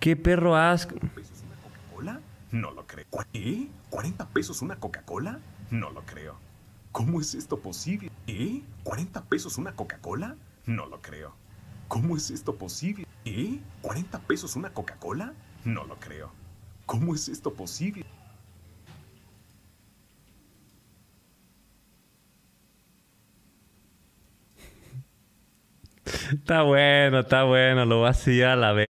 ¿Qué perro asco? pesos Coca-Cola? No lo creo. ¿Qué? ¿40 ¿eh? pesos una Coca-Cola? No lo creo. ¿Cómo es esto posible? ¿Eh? ¿40 pesos una Coca-Cola? No lo creo. ¿Cómo es esto posible? ¿Eh? ¿40 pesos una Coca-Cola? No lo creo. ¿Cómo es esto posible? Está bueno, está bueno, lo voy a hacer a la vez.